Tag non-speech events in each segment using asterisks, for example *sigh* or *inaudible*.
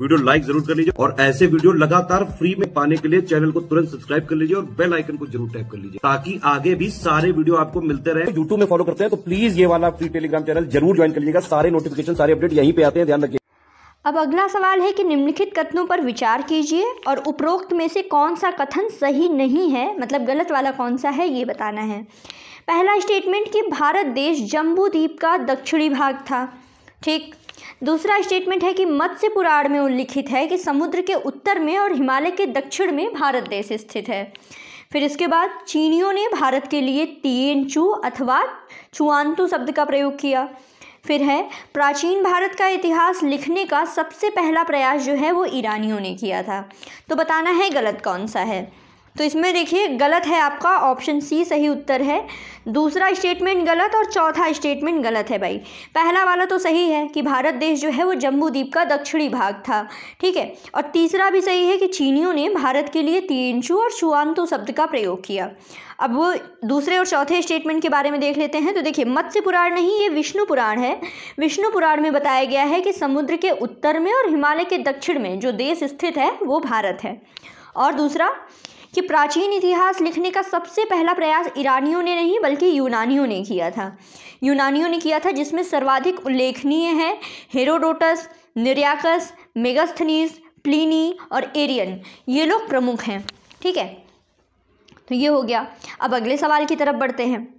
Video like ज़रूर कर लीजिए और ऐसे वीडियो लगातार फ्री में पाने के लिए चैनल को तुरंत सब्सक्राइब कर लीजिए और बेल आइकन को ज़रूर टैप कर लीजिए ताकि आगे भी सारे वीडियो आपको मिलते रहे। यूट्यूब में फॉलो करते हैं तो प्लीज़ ये वाला फ्री टेलीग्राम चैनल ज़रूर ज्वाइन कर लीजिएगा। सारे नोटिफिकेशन सारे अपडेट यहीं पे आते हैं ध्यान रखिए। अब अगला सवाल है कि निम्नलिखित कथनों पर विचार कीजिए और उपरोक्त में से कौन सा कथन सही नहीं है मतलब गलत वाला कौन सा है ये बताना है। पहला स्टेटमेंट कि भारत देश जम्बू द्वीप का दक्षिणी भाग था। ठीक? दूसरा स्टेटमेंट है कि मत्स्य पुराण में उल्लिखित है कि समुद्र के उत्तर में और हिमालय के दक्षिण में भारत देश स्थित है। फिर इसके बाद चीनियों ने भारत के लिए तियेनचू अथवा चुआंतु शब्द का प्रयोग किया। फिर है, प्राचीन भारत का इतिहास लिखने का सबसे पहला प्रयास जो है वो ईरानियों ने किया था। तो बताना है गलत कौन सा है? तो इसमें देखिए, गलत है आपका ऑप्शन सी सही उत्तर है। दूसरा स्टेटमेंट गलत और चौथा स्टेटमेंट गलत है भाई। पहला वाला तो सही है कि भारत देश जो है, वो जम्बू द्वीप का दक्षिणी भाग था, ठीक है? और तीसरा भी सही है कि चीनियों ने भारत के लिए तीनचू और शुआंतु शब्द का प्रयोग किया। अब वो दूसरे और चौथे स्टेटमेंट के बारे में देख लेते हैं। तो देखिए, मत्स्य पुराण नहीं, ये विष्णु पुराण है। विष्णु पुराण में बताया गया है कि समुद्र के उत्तर में और हिमालय के दक्षिण में जो देश स्थित है, वो भारत है। और दूसरा कि प्राचीन इतिहास लिखने का सबसे पहला प्रयास ईरानियों ने नहीं, बल्कि यूनानियों ने किया था। यूनानियों ने किया था जिसमें सर्वाधिक उल्लेखनीय है हेरोडोटस, निर्याकस, मेगास्थनीस, प्लीनी और एरियन। ये लोग प्रमुख हैं। ठीक है? तो ये हो गया। अब अगले सवाल की तरफ़ बढ़ते हैं।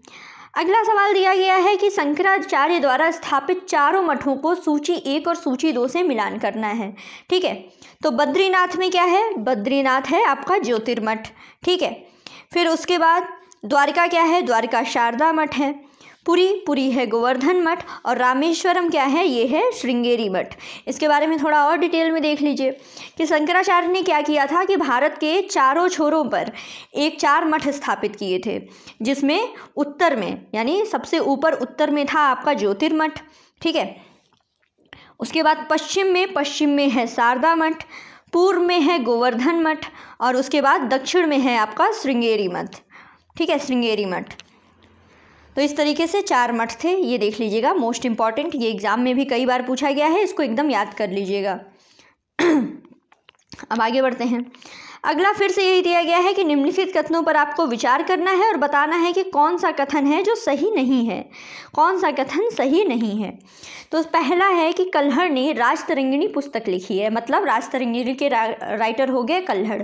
अगला सवाल दिया गया है कि शंकराचार्य द्वारा स्थापित चारों मठों को सूची एक और सूची दो से मिलान करना है। ठीक है? तो बद्रीनाथ में क्या है? बद्रीनाथ है आपका ज्योतिर्मठ। ठीक है? फिर उसके बाद द्वारका क्या है? द्वारका शारदा मठ है। पुरी पुरी है गोवर्धन मठ और रामेश्वरम क्या है? ये है श्रृंगेरी मठ। इसके बारे में थोड़ा और डिटेल में देख लीजिए कि शंकराचार्य ने क्या किया था कि भारत के चारों छोरों पर एक चार मठ स्थापित किए थे, जिसमें उत्तर में, यानी सबसे ऊपर उत्तर में था आपका ज्योतिर्मठ, ठीक है? उसके बाद पश्चिम में पश्चिम में है शारदा मठ, पूर्व में है गोवर्धन मठ और उसके बाद दक्षिण में है आपका श्रृंगेरी मठ, ठीक है? श्रृंगेरी मठ। तो इस तरीके से चार मठ थे ये देख लीजिएगा। मोस्ट इंपॉर्टेंट ये एग्ज़ाम में भी कई बार पूछा गया है इसको एकदम याद कर लीजिएगा। *clears throat* अब आगे बढ़ते हैं। अगला फिर से यही दिया गया है कि निम्नलिखित कथनों पर आपको विचार करना है और बताना है कि कौन सा कथन है जो सही नहीं है। कौन सा कथन सही नहीं है? तो पहला है कि कल्हड़ ने राजतरंगिणी पुस्तक लिखी है। मतलब राजतरंगिणी के रा, राइटर हो गए कल्हड़।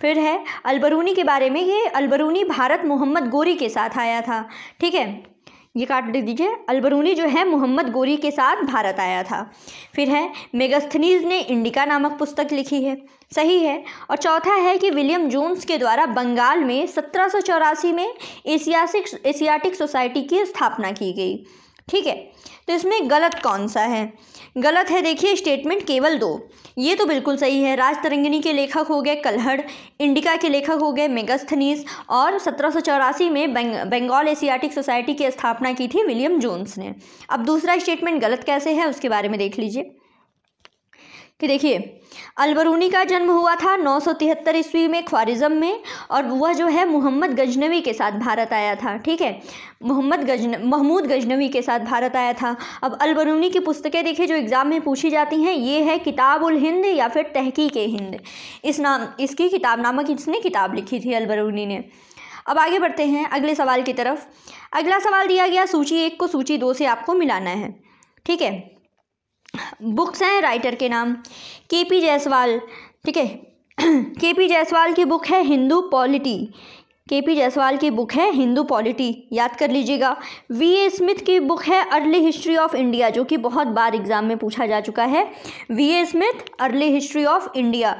फिर है, अलबरूनी के बारे में। ये अलबरूनी भारत मोहम्मद गोरी के साथ आया था, ठीक है? ये काट दीजिए। अलबरूनी जो है, मोहम्मद गोरी के साथ भारत आया था। फिर है, मेगस्थनीज ने इंडिका नामक पुस्तक लिखी है। सही है। और चौथा है कि विलियम जोन्स के द्वारा बंगाल में सत्रह सौ चौरासी में एशियासिक, एशियाटिक सोसाइटी की स्थापना की गई। ठीक है? तो इसमें गलत कौन सा है? गलत है देखिए स्टेटमेंट केवल दो। ये तो बिल्कुल सही है। राज तरंगिनी के लेखक हो गए कलहड़ इंडिका के लेखक हो गए मेगस्थनीस और सत्रह सौ चौरासी में बेंग, बंगाल एशियाटिक सोसाइटी की स्थापना की थी विलियम जोन्स ने। अब दूसरा स्टेटमेंट गलत कैसे है उसके बारे में देख लीजिए। कि देखिए, अलबरूनी का जन्म हुआ था नौ सौ तिहत्तर ईस्वी में ख्वारिज़म में और वह जो है मोहम्मद गजनवी के साथ भारत आया था, ठीक है? मोहम्मद गजन, महमूद गजनवी के साथ भारत आया था। अब अलबरूनी की पुस्तकें देखिए, जो एग्ज़ाम में पूछी जाती हैं, ये है किताब उल हिंद या फिर तहकीक हिंद। इस नाम, इसकी किताब नामक इसने किताब लिखी थी अलबरूनी ने। अब आगे बढ़ते हैं, अगले सवाल की तरफ़। अगला सवाल दिया गया, सूची एक को सूची दो से आपको मिलाना है, ठीक है? बुक्स हैं राइटर के नाम। के पी जायसवाल, ठीक है? *clears throat* के पी जायसवाल की बुक है Hindu polity. K P Jayaswal की बुक है हिंदू पॉलिटी, याद कर लीजिएगा। वी ए स्मिथ की बुक है अर्ली हिस्ट्री ऑफ़ इंडिया, जो कि बहुत बार एग्ज़ाम में पूछा जा चुका है। V A Smith, early history of India.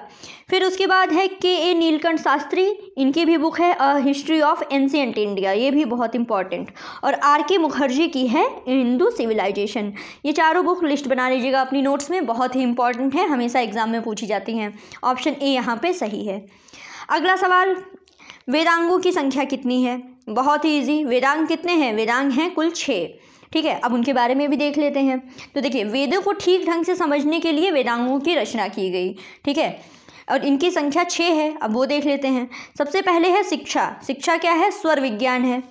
फिर उसके बाद है के ए नीलकंठ शास्त्री, इनकी भी बुक है हिस्ट्री ऑफ़ एंशियंट इंडिया, ये भी बहुत इंपॉर्टेंट और आर के मुखर्जी की है हिंदू सिविलाइजेशन। ये चारों बुक लिस्ट बना लीजिएगा, अपनी नोट्स में, बहुत ही इंपॉर्टेंट है, हमेशा एग्ज़ाम में पूछी जाती हैं। ऑप्शन ए यहाँ पे सही है। अगला सवाल वेदांगों की संख्या कितनी है? बहुत ही ईजी वेदांग कितने हैं? वेदांग हैं कुल छः ठीक है, अब उनके बारे में भी देख लेते हैं। तो देखिए, वेदों को ठीक ढंग से समझने के लिए वेदांगों की रचना की गई। ठीक है, और इनकी संख्या छः है, अब वो देख लेते हैं। सबसे पहले है शिक्षा। शिक्षा क्या है? स्वर विज्ञान है।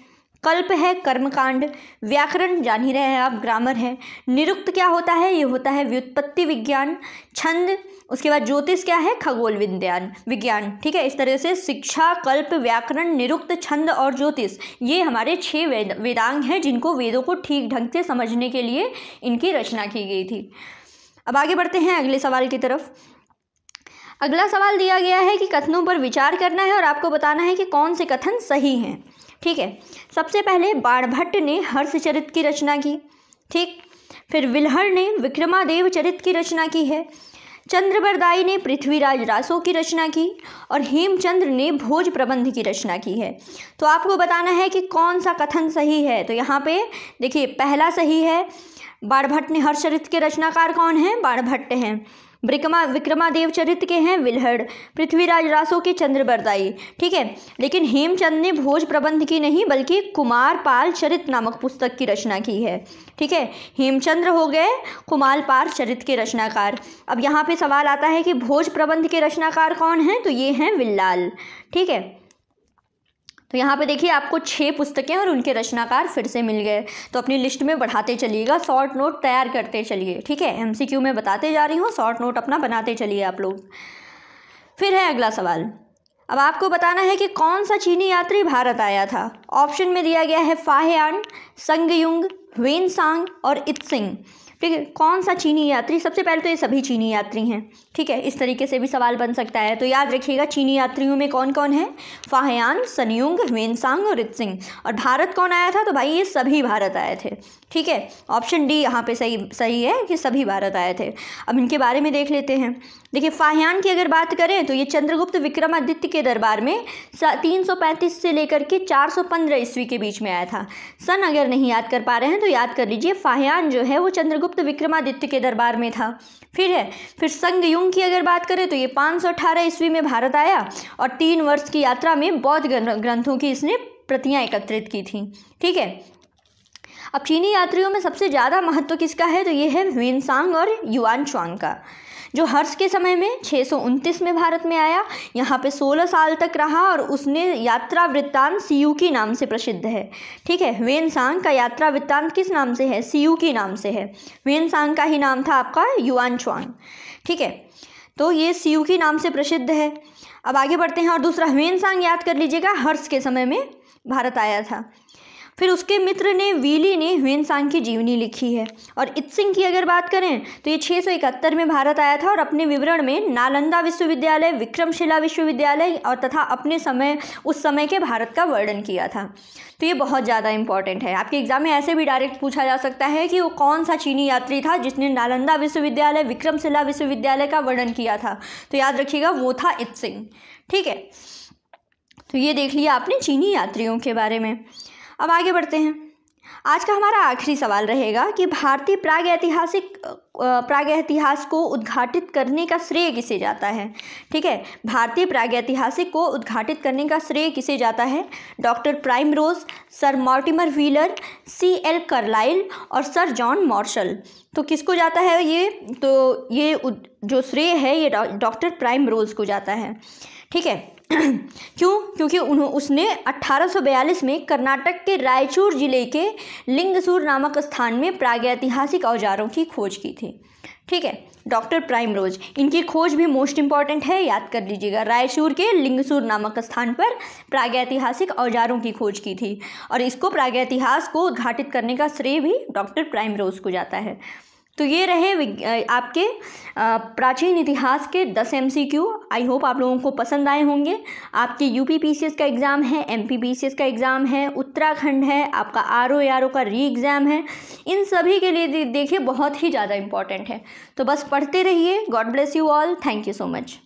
कल्प है कर्मकांड। व्याकरण जान ही रहे हैं आप, ग्रामर है। निरुक्त क्या होता है? ये होता है व्युत्पत्ति विज्ञान। छंद उसके बाद ज्योतिष क्या है? खगोल विज्ञान विज्ञान। ठीक है, इस तरह से शिक्षा, कल्प, व्याकरण, निरुक्त छंद और ज्योतिष, ये हमारे छह वेद, वेदांग हैं जिनको वेदों को ठीक ढंग से समझने के लिए इनकी रचना की गई थी। अब आगे बढ़ते हैं अगले सवाल की तरफ़। अगला सवाल दिया गया है कि कथनों पर विचार करना है और आपको बताना है कि कौन से कथन सही हैं। ठीक है, सबसे पहले बाणभट्ट ने हर्षचरित की रचना की। ठीक, फिर विलहर ने विक्रमादेव चरित की रचना की है। चंद्रबरदाई ने पृथ्वीराज रासो की रचना की और हेमचंद्र ने भोज प्रबंध की रचना की है। तो आपको बताना है कि कौन सा कथन सही है? तो यहाँ पे देखिए, पहला सही है, बाणभट्ट ने हर्षरित के रचनाकार कौन हैं? बाणभट्ट हैं। विक्रमा विक्रमादेव चरित्र के हैं विलहड़, पृथ्वीराज रासो के चंद्रबरदाई, ठीक है? लेकिन हेमचंद ने भोज प्रबंध की नहीं, बल्कि कुमार पाल चरित नामक पुस्तक की रचना की है, ठीक है? हेमचंद्र हो गए कुमार पाल चरित के रचनाकार। अब यहाँ पे सवाल आता है कि भोज प्रबंध के रचनाकार कौन हैं? तो ये हैं विल्लाल, ठीक है? तो यहाँ पे देखिए आपको छः पुस्तकें और उनके रचनाकार फिर से मिल गए। तो अपनी लिस्ट में बढ़ाते चलिएगा, शॉर्ट नोट तैयार करते चलिए, ठीक है? एमसीक्यू में बताते जा रही हूँ, शॉर्ट नोट अपना बनाते चलिए आप लोग। फिर है अगला सवाल। अब आपको बताना है कि कौन सा चीनी यात्री भारत आया था? ऑप्शन में दिया गया है फाहयान संगयुंग वेनसांग और इत्सिंग। ठीक है, कौन सा चीनी यात्री, सबसे पहले तो ये सभी चीनी यात्री हैं, ठीक है, इस तरीके से भी सवाल बन सकता है। तो याद रखिएगा, चीनी यात्रियों में कौन कौन है? फाहयान, सनयुंग, वेनसांग और रितसिंग। और भारत कौन आया था? तो भाई ये सभी भारत आए थे, ठीक है? ऑप्शन डी यहाँ पे सही सही है कि सभी भारत आए थे। अब इनके बारे में देख लेते हैं। देखिए, फाहयान की अगर बात करें तो ये चंद्रगुप्त विक्रमादित्य के दरबार में तीन सौ पैंतीस से लेकर के चार सौ पंद्रह ईस्वी के बीच में आया था। सन अगर नहीं याद कर पा रहे हैं तो याद कर लीजिए, फाहयान जो है, वो चंद्रगुप्त विक्रमादित्य के दरबार में था। फिर है, फिर संगयुंग की अगर बात करें तो ये पाँच सौ अठारह ईस्वी में भारत आया और तीन वर्ष की यात्रा में बौद्ध ग्रंथों की इसने प्रतियाँ एकत्रित की थी। ठीक है? अब चीनी यात्रियों में सबसे ज़्यादा महत्व किसका है? तो ये है वेनसांग और युआन चुआंग का। जो हर्ष के समय में छः सौ उनतीस में भारत में आया, यहाँ पे 16 साल तक रहा और उसने यात्रा वृत्तांत सीयूकी नाम से प्रसिद्ध है। ठीक है, वेन सांग का यात्रा वृत्तांत किस नाम से है? सीयूकी नाम से है। वेन सांग का ही नाम था आपका युआन चुआंग। ठीक है तो ये सीयूकी नाम से प्रसिद्ध है। अब आगे बढ़ते हैं और दूसरा, वेन सांग याद कर लीजिएगा, हर्ष के समय में भारत आया था। फिर उसके मित्र ने, वीली ने ह्वेनसांग की जीवनी लिखी है। और इत्सिंग की अगर बात करें तो ये छः सौ इकहत्तर में भारत आया था और अपने विवरण में नालंदा विश्वविद्यालय, विक्रमशिला विश्वविद्यालय और तथा अपने समय, उस समय के भारत का वर्णन किया था। तो ये बहुत ज़्यादा इंपॉर्टेंट है। आपके एग्ज़ाम में ऐसे भी डायरेक्ट पूछा जा सकता है कि वो कौन सा चीनी यात्री था जिसने नालंदा विश्वविद्यालय, विक्रमशिला विश्वविद्यालय का वर्णन किया था। तो याद रखिएगा, वो था इत्सिंग ठीक है? तो ये देख लिया आपने चीनी यात्रियों के बारे में। अब आगे बढ़ते हैं। आज का हमारा आखिरी सवाल रहेगा कि भारतीय प्राग ऐतिहासिक प्राग इतिहास को उद्घाटित करने का श्रेय किसे जाता है? ठीक है, भारतीय प्राग ऐतिहासिक को उद्घाटित करने का श्रेय किसे जाता है? Doctor Primrose sir Mortimer Wheeler, C L Carlyle और सर जॉन मॉर्शल। तो किसको जाता है ये? तो ये जो श्रेय है ये डॉक्टर प्राइम रोज को जाता है। ठीक है क्यों? क्योंकि उन्हों, उसने 1842 में कर्नाटक के रायचूर ज़िले के लिंगसूर नामक स्थान में प्रागैतिहासिक औजारों की खोज की थी। ठीक है, डॉक्टर प्राइम रोज इनकी खोज भी मोस्ट इंपॉर्टेंट है, याद कर लीजिएगा। रायचूर के लिंगसूर नामक स्थान पर प्रागैतिहासिक औजारों की खोज की थी और इसको प्रागैतिहास को उद्घाटित करने का श्रेय भी डॉक्टर प्राइम रोज को जाता है। तो ये रहे आपके प्राचीन इतिहास के दस M C Q I hope आप लोगों को पसंद आए होंगे। आपके U P P C S का एग्ज़ाम है M P P C S का एग्ज़ाम है, उत्तराखंड है, आपका आर ओ आर ओ का री एग्ज़ाम है। इन सभी के लिए देखिए बहुत ही ज़्यादा इंपॉर्टेंट है। तो बस पढ़ते रहिए। God bless you all thank you so much